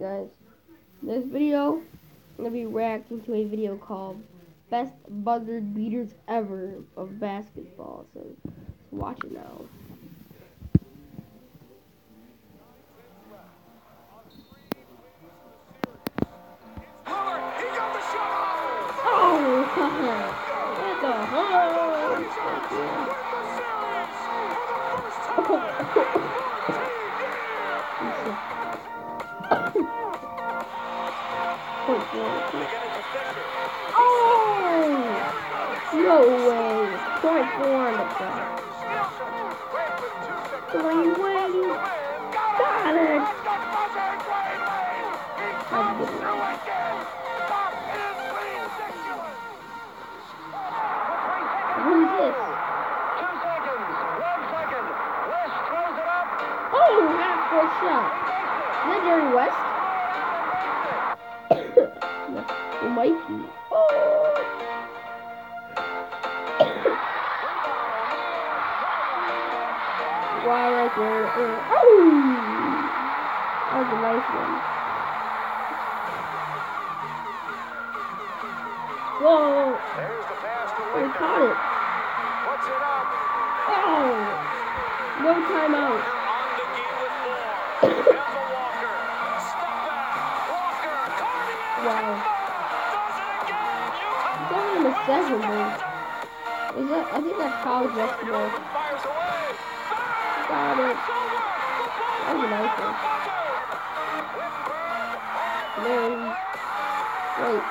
Guys, this video, I'm gonna be reacting to a video called Best Buzzer Beaters Ever of Basketball. So watch it now. Oh! No way! Point shot. Dwyane Wade! Got it! That's a good. What is this? Oh, half court shot. Jerry West? Mikey. Oh. wow, right there. Uh, oh! That was a nice one. Whoa! He caught it. Oh! No timeout. Wow. Second, dude. Is that? I think that's college basketball. Got it. That was a nice one. Larry. Wait.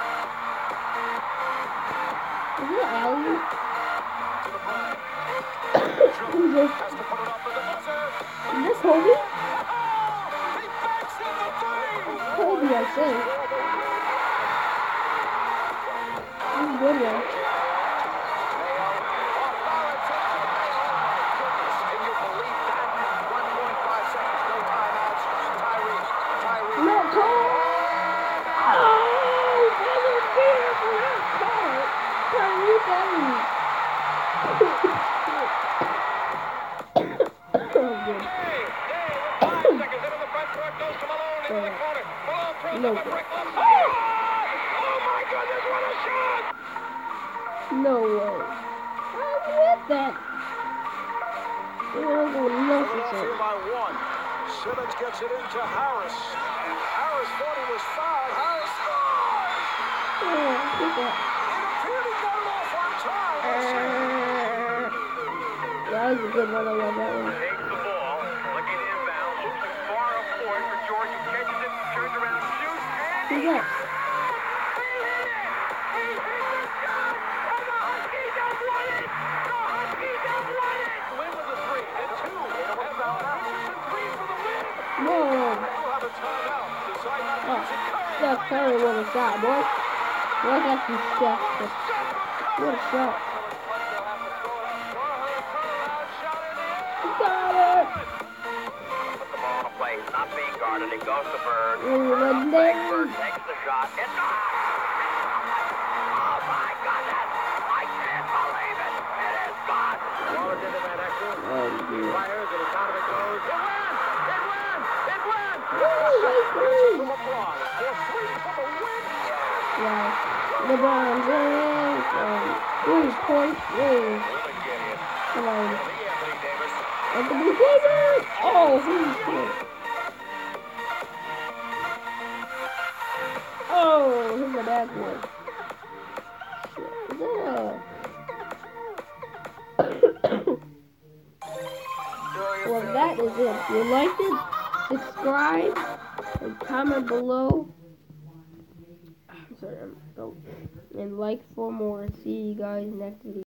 Is it alley? Is this Kobe? Kobe, I think. Good one. No, Cole! Oh, brother, beer for that call. Tyreke Evans. oh, good. No good. No way. How'd you hit that? It was a necessary. by one. Simmons gets it into Harris. And Harris thought he was fouled. Harris scores! Oh, look at It appeared he got it off on time. that. That was a good one. I love that one. Takes the ball, looking inbound, looks far up court for Georgia, catches it, turns around, shoots, and Who's Steph Curry with a shot, boy. Boy, that's some Steph. What a shot. Got it. Put the ball in play, not being guarded. It goes to Bird. Bird and on then- fake. Bird takes the shot. It's James. Um, three points. Whoa. Come on. Anthony Davis. Oh, holy shit. Oh, here's the backboard. Shit. Is that a... well, that is it. If you liked it, subscribe and comment below. And like for more. See you guys next video.